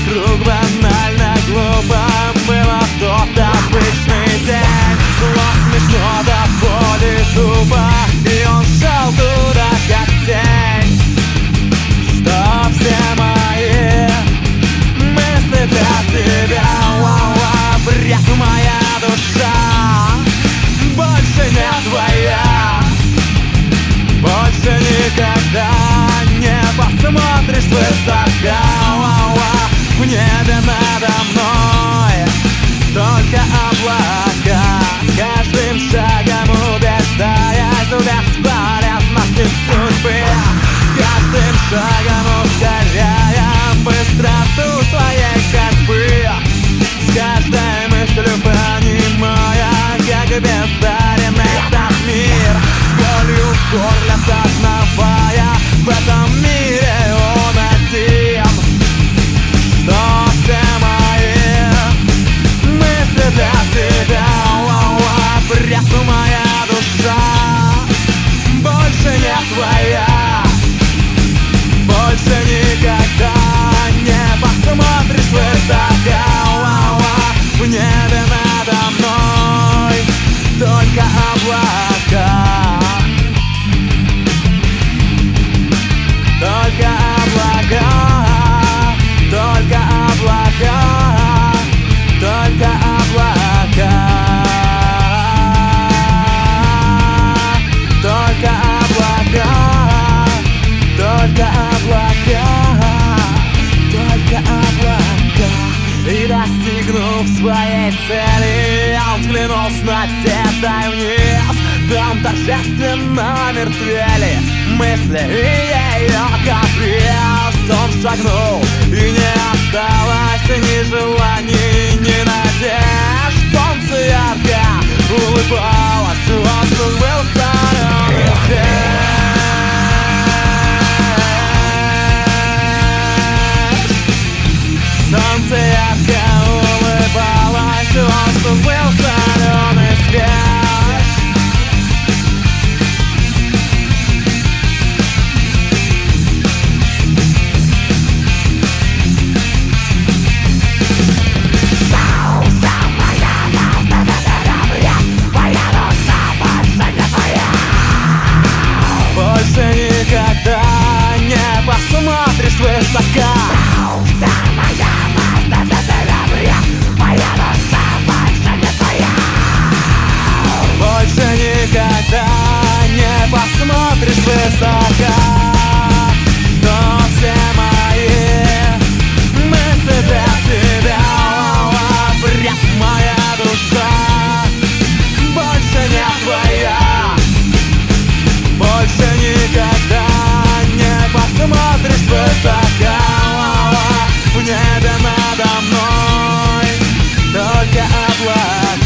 вокруг банально глупо Было в тот обычный день. Зло смешно до боли тупо И он шел туда как тень. Что все мои мысли для тебя? Ла-ла, бред моя душа. Больше не твоя. Больше никогда не посмотришь высоко. В небе надо мной. Только облака С каждым шагом убеждаясь В бесполезности судьбы. С каждым шагом ускоряя Быстроту своей ходьбы. С каждой мыслью понимая Как бездарен этот мир. С болью в горле осознавая В этом мире достигнув своей цели Он взглянул на тебя вниз Там торжественно мертвели Мысли и ее каприз Он шагнул и не осталось ни желаний, никогда hablar.